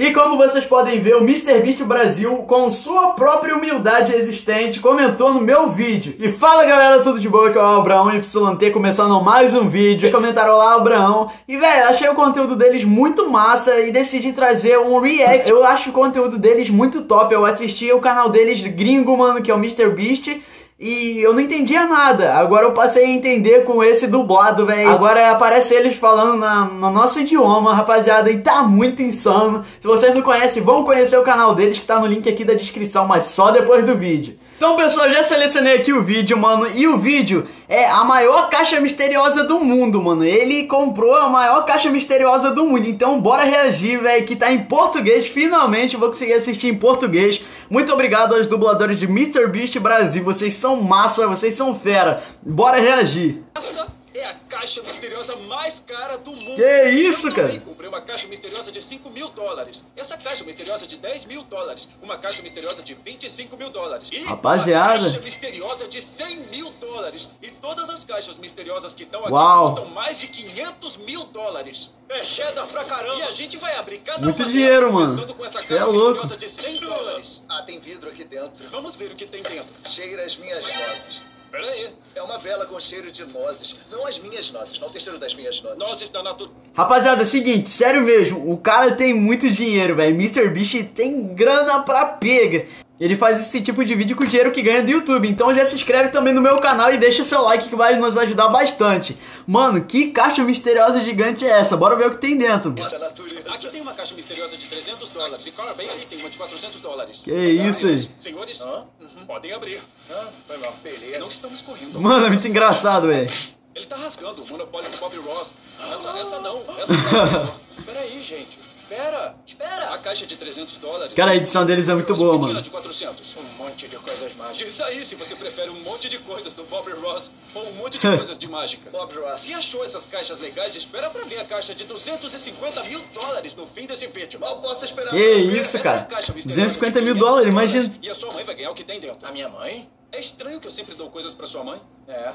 E como vocês podem ver, o MrBeast Brasil, com sua própria humildade existente, comentou no meu vídeo. E fala galera, tudo de boa? Que é o Abraão YT, começando mais um vídeo. Comentaram lá, Abraão. E velho, achei o conteúdo deles muito massa e decidi trazer um react. Eu acho o conteúdo deles muito top. Eu assisti o canal deles gringo, mano, que é o MrBeast e eu não entendia nada. Agora eu passei a entender com esse dublado, velho. Agora aparece eles falando na, no nosso idioma, rapaziada, e tá muito insano. Se vocês não conhecem, vão conhecer o canal deles que tá no link aqui da descrição, mas só depois do vídeo. Então, pessoal, já selecionei aqui o vídeo, mano. E o vídeo é a maior caixa misteriosa do mundo, mano. Ele comprou a maior caixa misteriosa do mundo. Então, bora reagir, velho, que tá em português. Finalmente vou conseguir assistir em português. Muito obrigado aos dubladores de MrBeast Brasil. Vocês são massa, vocês são fera. Bora reagir. Essa é a caixa misteriosa mais cara do mundo. Que isso, Eu cara? também comprei uma caixa misteriosa de 5 mil dólares. Essa caixa misteriosa de 10 mil dólares. Uma caixa misteriosa de 25 mil dólares. E Rapaziada. uma caixa misteriosa de 100 mil dólares. E todas as caixas misteriosas que estão aqui Uau. custam mais de 500 mil dólares. É cheddar pra caramba. E a gente vai abrir cada Muito uma dinheiro, delas, mano. começando com essa Cê é caixa louco. misteriosa de 100 dólares. Ah, tem vidro aqui dentro. Vamos ver o que tem dentro. Cheira as minhas nozes. Peraí. É uma vela com cheiro de nozes. Não as minhas nozes, não tem cheiro das minhas nozes. Nozes da natureza. Rapaziada, é o seguinte, sério mesmo, o cara tem muito dinheiro, velho. MrBeast tem grana pra pega. Ele faz esse tipo de vídeo com o dinheiro que ganha do YouTube. Então já se inscreve também no meu canal e deixa seu like que vai nos ajudar bastante. Mano, que caixa misteriosa gigante é essa? Bora ver o que tem dentro. Essa natureza. Aqui tem uma caixa misteriosa de 300 dólares. E cara, bem aí tem uma de 400 dólares. Que isso aí? Senhores, Hã? podem abrir. Ah, foi mal. Beleza. Não estamos correndo. Mano, é muito engraçado, velho. Ele tá rasgando o monopólio do Bob Ross. Essa, essa não. Essa não. Peraí, gente. Pera. Espera. A caixa de 300 dólares. Cara, a edição deles é muito boa, mano. de 400. Um monte de coisas mágicas. Diz aí se você prefere um monte de coisas do Bob Ross ou um monte de coisas de mágica. Bob Ross. Se achou essas caixas legais, espera pra ver a caixa de 250 mil dólares no fim desse vídeo. Mal posso esperar. Que isso, cara. caixa misteriosa 250 de mil 500 dólares, imagina. E a sua mãe vai ganhar o que tem dentro. A minha mãe? É estranho que eu sempre dou coisas pra sua mãe. É.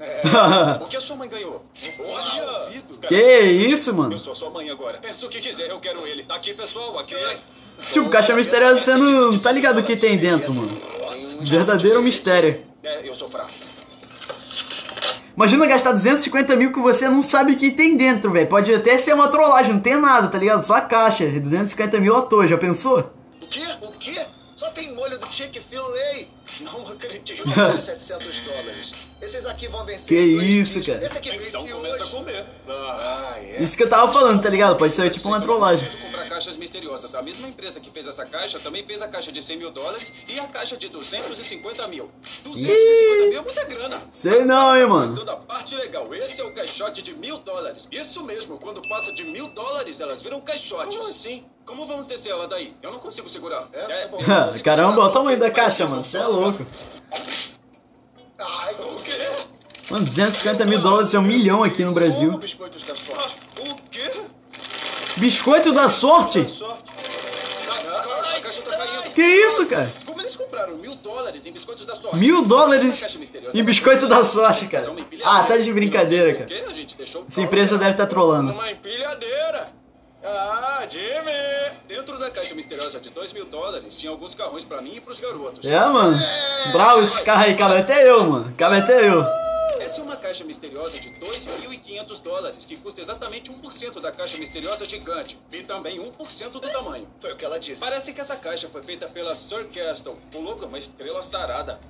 É. o que a sua mãe ganhou? Olha! Que isso, Eu mano? sou sua mãe agora. Pensa o que quiser, eu quero ele. Aqui, pessoal, aqui. Tipo, caixa misteriosa você não tá ligado o que tem dentro, mano. Verdadeiro mistério. É, eu sou fraco. Imagina gastar 250 mil que você não sabe o que tem dentro, velho. Pode até ser uma trollagem, não tem nada, tá ligado? Só a caixa. 250 mil à toa, já pensou? O quê? O quê? Só tem molho do Chick-fil-A. Não acredito. Vale 700 dólares. Esses aqui vão vencer. Que isso, cara. Esse aqui vence Então hoje. começa a comer. Ah. É. Isso que eu tava falando, tá ligado? Pode ser tipo uma trollagem. comprar caixas misteriosas. A mesma empresa que fez essa caixa também fez a caixa de 100 mil dólares e a caixa de 250 mil. 250 mil é muita grana. Sei não, hein, mano. Passando a parte legal, esse é o caixote de mil dólares. Isso mesmo, quando passa de mil dólares, elas viram caixotes. Como assim? Como vamos descer ela daí? Eu não consigo segurar. É, tá bom. Caramba, olha o tamanho da caixa, mano. Você é louco. Ai, O quê? Mano, 250 mil dólares é um milhão aqui no Brasil. biscoitos da Ah, sorte. o quê? Biscoito da sorte? Tá. Que isso, cara? Como eles compraram mil dólares em biscoitos da sorte? Mil dólares misteriosa em biscoito da sorte, cara. é. Ah, tá de brincadeira, cara. Essa empresa deve estar trolando. Uma empilhadeira. Ah, Jimmy! Dentro da caixa misteriosa de 2 mil dólares tinha alguns carrões pra mim e pros garotos. É, mano. Bravo esse carro aí, cabe até eu, mano. Cabe até eu. Essa é uma caixa misteriosa de 2.500 dólares, que custa exatamente 1% da caixa misteriosa gigante. E também 1% do tamanho. Foi o que ela disse. Parece que essa caixa foi feita pela Sir Castle. O logo é uma estrela sarada.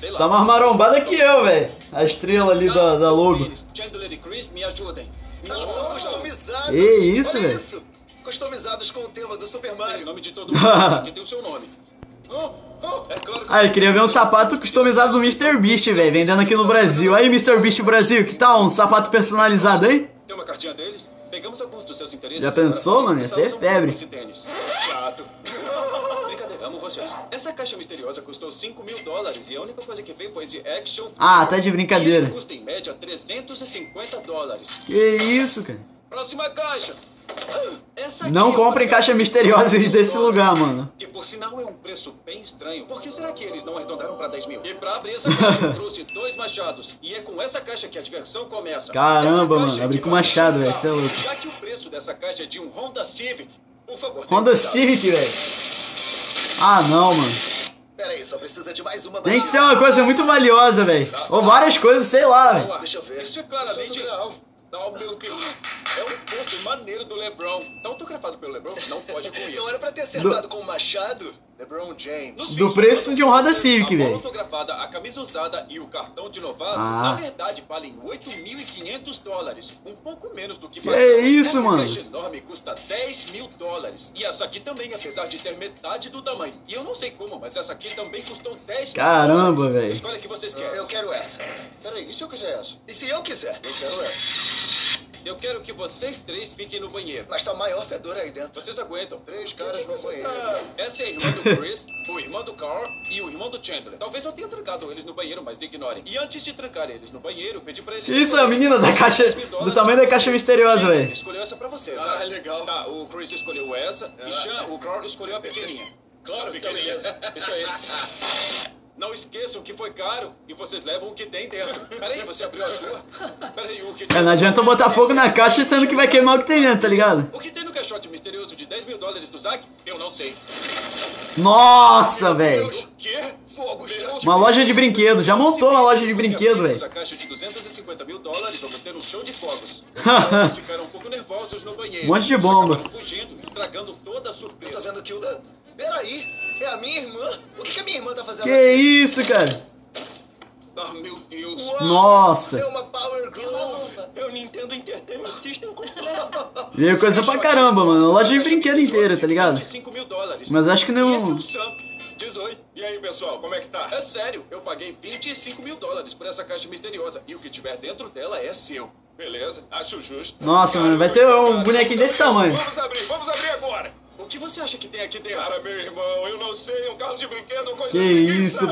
Sei lá. Tá mais marombada que eu, velho. A estrela ali da, da logo. Chandler e Chris, me ajudem. Elas são customizados. Que isso, Olha velho. isso. Customizados com o tema do Super Tem o Mario. nome de todo mundo, aqui tem o seu nome. Oh, oh. É claro que Ah, eu queria ver um sapato customizado do Mr. Beast, velho, vendendo aqui no Brasil. Aí, Mr. Beast Brasil, que tal um sapato personalizado, hein? Tem uma cartinha deles? Pegamos alguns dos seus interesses. Já pensou, mano? Ia ser febre. esse tênis. Chato. Vocês. Essa caixa misteriosa custou 5 mil dólares e a única coisa que veio foi esse Action Ah, tá de brincadeira. Ele custa em média 350 dólares. Que isso, cara. Próxima caixa. Essa Não é comprem uma caixa misteriosa 10 mil desse lugar, mano. Que por sinal é um preço bem estranho. Por que será que eles não arredondaram pra 10 mil? E pra abrir essa caixa eu trouxe dois machados. E é com essa caixa que a diversão começa. Caramba, mano, abri com machado, velho, carro. cê é louco. Já que o preço dessa caixa é de um Honda Civic, Por favor. Honda. Civic, velho. Ah, não, mano. Pera aí, só precisa de mais uma Tem que ser uma coisa muito valiosa, velho. Ou várias coisas, sei lá, velho. Deixa eu ver. Isso é claramente. Real. Não, meu Deus. É um posto maneiro do LeBron. Tá autografado pelo LeBron? Não pode com isso. Não era pra ter acertado com o Machado? LeBron James. Nos Do preço de um Honda Civic, velho. autografada, a camisa usada e o cartão de novato, Ah. na verdade, valem 8.500 dólares. Um pouco menos do que Que valeu. isso, essa mano? caixa enorme custa 10 mil dólares. E essa aqui também, apesar de ter metade do tamanho. E eu não sei como, mas essa aqui também custou 10 mil Caramba, velho. Escolha que vocês querem. Eu quero essa. Peraí, e se eu quiser essa? E se eu quiser? Eu quero essa. Eu quero que vocês três fiquem no banheiro. Mas tá o maior fedor aí dentro. Vocês aguentam. Três caras no banheiro. Essa é a irmã do Chris, o irmão do Carl e o irmão do Chandler. Talvez eu tenha trancado eles no banheiro, mas ignorem. E antes de trancar eles no banheiro, eu pedi pra eles... Isso, é a menina da caixa- do tamanho da caixa misteriosa, velho. escolheu essa pra vocês. Ah, ah. legal. Tá, o Chris escolheu essa e Sean, o Carl escolheu a pequenininha. Claro, pequenininha. Isso aí. Não esqueçam que foi caro e vocês levam o que tem dentro. Peraí, você abriu a sua? Peraí, o que É, não adianta botar fogo na caixa sendo que vai queimar o que tem dentro, tá ligado? O que tem no caixote misterioso de 10 mil dólares do Zack? Eu não sei. Nossa, velho. Uma loja de brinquedo. Já montou uma loja de brinquedo, velho. a caixa de 250 mil dólares, vamos ter um show de fogos. Ficaram um pouco nervosos no banheiro. Um monte de bomba. fugindo, estragando toda a surpresa. vendo que o... Peraí, é a minha irmã? O que, que a minha irmã tá fazendo Que aqui? isso, cara? Ah, meu Deus. Uau, Nossa. É uma Power Glove. É o Nintendo Entertainment System completo. Veio coisa pra caramba, mano. Loja de brinquedo inteira, tá ligado? 25 mil dólares. Mas acho que não- E esse é o. Diz oi. E aí, pessoal, como é que tá? É sério, eu paguei 25 mil dólares por essa caixa misteriosa. E o que tiver dentro dela é seu. Beleza, acho justo. Nossa, mano, vai ter um bonequinho desse tamanho. Vamos abrir, vamos abrir agora. O que você acha que tem aqui dentro? Cara, meu irmão, eu não sei. Um carro de brinquedo, coisa Que assim. Quem isso,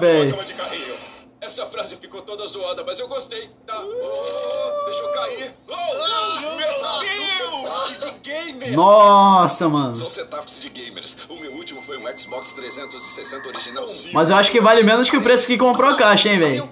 carrinho? Essa frase ficou toda zoada, mas eu gostei. Tá. Oh, deixa eu cair. Oh, meu Deus! de gamer! Nossa, mano. São setups de gamers. O meu último foi um Xbox 360 original. Mas eu acho que vale menos que o preço que comprou a caixa, hein, velho.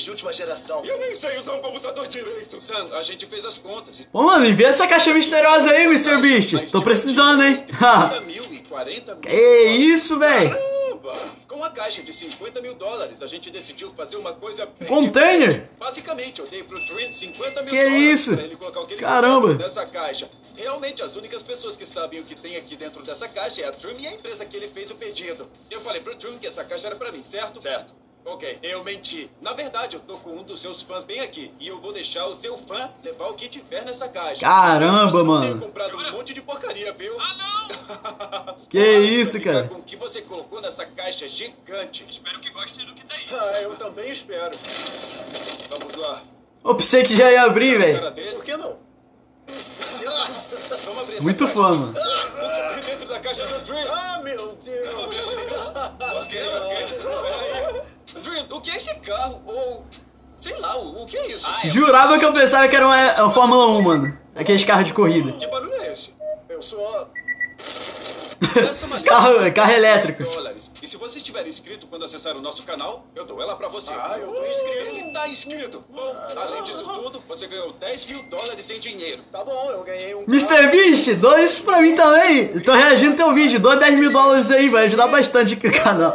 Computadores de última geração. Eu nem sei usar um computador direito. Sam, a gente fez as contas. Ô, mano, envia essa caixa misteriosa aí, Mr. Beast. Tô precisando, hein? 30 mil e 40 mil. que isso, velho? Caramba! Com a caixa de 50 mil dólares, a gente decidiu fazer uma coisa bem Container? Basicamente, eu dei pro Trent 50 mil Que dólares isso? pra ele colocar o que ele Caramba. nessa caixa. Realmente, as únicas pessoas que sabem o que tem aqui dentro dessa caixa é a Trim e a empresa que ele fez o pedido. Eu falei pro Trim que essa caixa era pra mim, certo? Certo. Ok, eu menti. Na verdade, eu tô com um dos seus fãs bem aqui. E eu vou deixar o seu fã levar o que tiver nessa caixa. Caramba, você mano. comprado um monte de porcaria, viu? Ah, não! Que isso, cara? Com o que você colocou nessa caixa gigante. Espero que gostem do que tem. Ah, eu também espero. Vamos lá. Eu pensei que já ia abrir, velho. Por que não? Vamos abrir essa Muito fã, mano. Ah, dentro da caixa do Dream. Ah, meu Deus. ok, ok. Peraí. O que é esse carro? Ou, sei lá, o, o que é isso? Jurava que eu pensava que era uma, uma Fórmula 1, mano. Aqueles carros de corrida. Que barulho é esse? Eu sou... Carro- carro elétrico. E se você estiver inscrito quando acessar o nosso canal, eu dou ela pra você. Ah, eu tô inscrito. Ele tá inscrito. Bom, além disso tudo, você ganhou 10 mil dólares em dinheiro. Tá bom, eu ganhei um... Mr. Beast, doa isso pra mim também. Eu tô reagindo teu vídeo. Doa 10 mil dólares aí, vai ajudar bastante aqui o canal.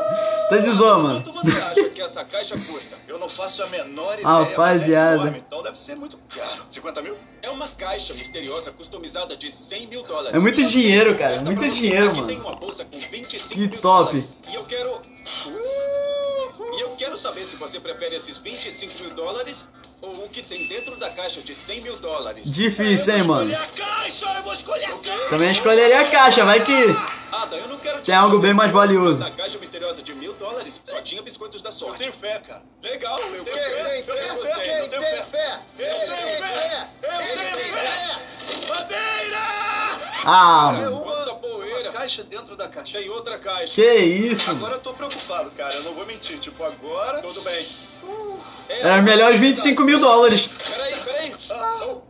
Tô de zoa, mano. Quanto você acha que essa caixa custa? Eu não faço a menor ideia, Rapaziada. mas é enorme, então deve ser muito caro. 50 mil? É uma caixa misteriosa customizada de 100 mil dólares. É muito dinheiro, cara, Esta muito dinheiro, mano. tem uma bolsa com 25 Que top. dólares. E eu quero... E eu quero saber se você prefere esses 25 mil dólares ou o que tem dentro da caixa de 100 mil dólares. Difícil, hein, mano. caixa. Também escolheria a caixa, vai que. Ada, eu não quero te Tem algo bem mais valioso. Essa caixa misteriosa de mil dólares só tinha biscoitos da sorte. Eu tenho fé, cara. Legal, eu tem fé, eu gostei. quem eu tenho fé. fé? Eu tenho fé. Eu tenho fé. Bandeira! Ah, mano. Poeira. Caixa dentro da caixa. Tem outra caixa. Que isso. Agora eu tô preocupado, cara. Eu não vou mentir. Tipo, agora... Tudo bem. É, Era melhor os 25 mil dólares. Peraí, peraí. Oh,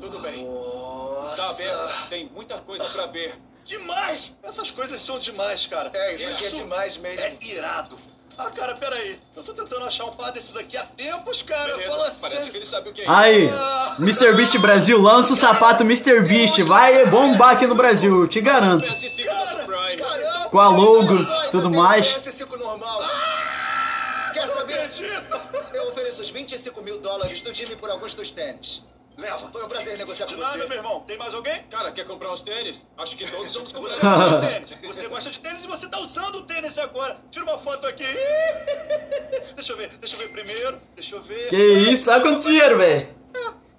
tudo bem. Nossa. Tá aberto. Tem muita coisa pra ver. Demais! Essas coisas são demais, cara. É, isso aqui é demais mesmo. É irado. Ah, cara, peraí. Eu tô tentando achar um par desses aqui há tempos, cara. Beleza, Fala parece sério. que ele sabe o que é Aí, Ah. Mr. Beast Brasil, lança o sapato Mr. Beast. Vai bombar aqui no Brasil, eu te garanto. PS5 nosso Prime. Caramba, Com a logo, Só, tudo mais. PS5 normal. Quer saber? acredito. Eu ofereço os 25 mil dólares do time por alguns dos tênis. Leva. Foi um prazer negociar com você. meu irmão. Tem mais alguém? Cara, quer comprar uns tênis? Acho que todos vamos comprar. Você gosta de tênis. Você gosta de tênis e você tá usando o tênis agora. Tira uma foto aqui. Deixa eu ver, deixa eu ver primeiro. Deixa eu ver. Que isso, olha quanto dinheiro, velho.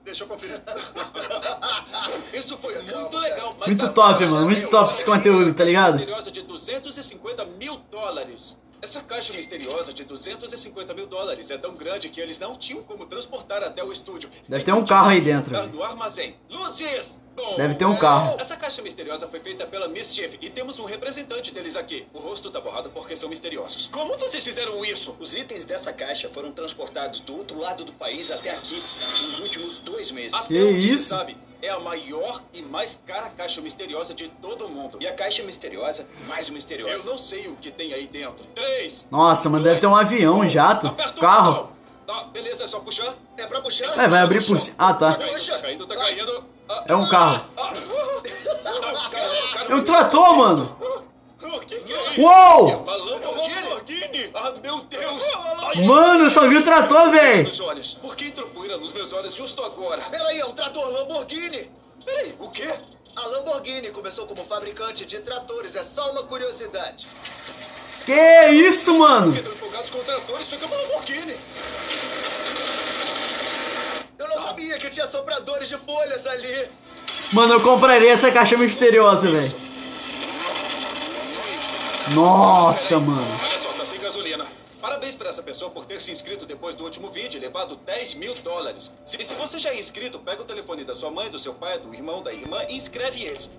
Deixa eu conferir. Isso foi muito legal. mas Muito top, mano, muito eu top esse conteúdo, tá ligado? De 250 mil dólares. Essa caixa misteriosa de 250 mil dólares é tão grande que eles não tinham como transportar até o estúdio. Deve ter um carro aí dentro. No armazém. Luzes! Bom, Deve ter um carro. Essa caixa misteriosa foi feita pela Mischief e temos um representante deles aqui. O rosto tá borrado porque são misteriosos. Como vocês fizeram isso? Os itens dessa caixa foram transportados do outro lado do país até aqui nos últimos dois meses. Até Que onde se isso? sabe, é a maior e mais cara caixa misteriosa de todo o mundo. E a caixa misteriosa, mais Eu misteriosa. não sei o que tem aí dentro. Três. Nossa, mano, deve ter um avião, um jato, Aperta o carro. botão. Tá, beleza, é só puxar. É pra puxar? É, vai abrir por cima. Ah, Tá tá. caindo, tá caindo, tá caindo. Ah, É um carro. ah, ah. É um trator, mano. O que, que é isso? Uou! É? Ah, meu Deus! Mano, eu só vi o trator, velho. Por que entrou poeira nos meus olhos justo agora? Peraí, é um trator Lamborghini. Peraí, o quê? A Lamborghini começou como fabricante de tratores, é só uma curiosidade. Que isso, mano? É. Eu não sabia que tinha sopradores de folhas ali. Mano, eu compraria essa caixa misteriosa, velho. Nossa, mano. Olha só, tá sem gasolina. Parabéns pra essa pessoa por ter se inscrito depois do último vídeo e levado 10 mil dólares. Se, se você já é inscrito, pega o telefone da sua mãe, do seu pai, do irmão, da irmã e inscreve eles.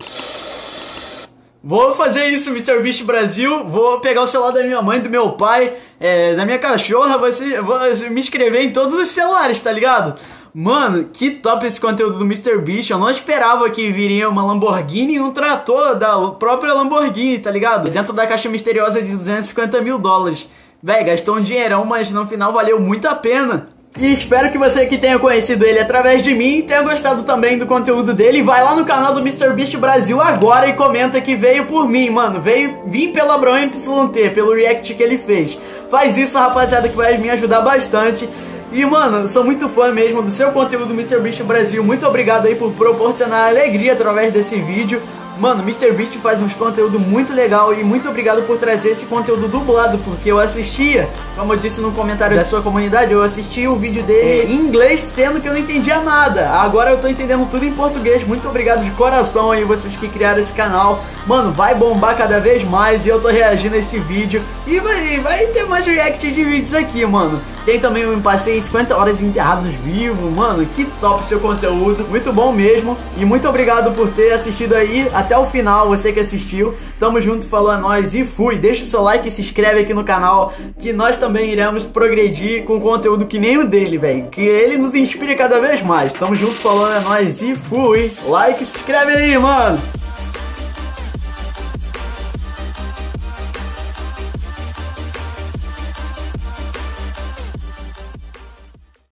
Vou fazer isso, Mr. Beast Brasil. Vou pegar o celular da minha mãe, do meu pai, é, da minha cachorra. Vou me inscrever em todos os celulares, tá ligado? Mano, que top esse conteúdo do Mr. Beast. Eu não esperava que viria uma Lamborghini e um trator da própria Lamborghini, tá ligado? Dentro da caixa misteriosa de 250 mil dólares. Véi, gastou um dinheirão, mas no final valeu muito a pena. E espero que você que tenha conhecido ele através de mim tenha gostado também do conteúdo dele. Vai lá no canal do Mr. Beast Brasil agora e comenta que veio por mim, mano. Veio, vim pelo Abraão YT, pelo react que ele fez. Faz isso, rapaziada, que vai me ajudar bastante. E, mano, sou muito fã mesmo do seu conteúdo, Mr. Beast Brasil. Muito obrigado aí por proporcionar alegria através desse vídeo. Mano, Mr. Beast faz uns conteúdo muito legal e muito obrigado por trazer esse conteúdo dublado, porque eu assistia, como eu disse no comentário da sua comunidade, eu assisti o vídeo dele em inglês, sendo que eu não entendia nada. Agora eu tô entendendo tudo em português. Muito obrigado de coração aí vocês que criaram esse canal. Mano, vai bombar cada vez mais e eu tô reagindo a esse vídeo. E vai, vai ter mais react de vídeos aqui, mano. Tem também um passeio em 50 horas enterrados vivos, mano. Que top seu conteúdo, muito bom mesmo. E muito obrigado por ter assistido aí até o final, você que assistiu. Tamo junto, falou a nós e fui. Deixa o seu like e se inscreve aqui no canal, que nós também iremos progredir com conteúdo que nem o dele, velho. Que ele nos inspire cada vez mais. Tamo junto, falando a nós e fui. Like e se inscreve aí, mano.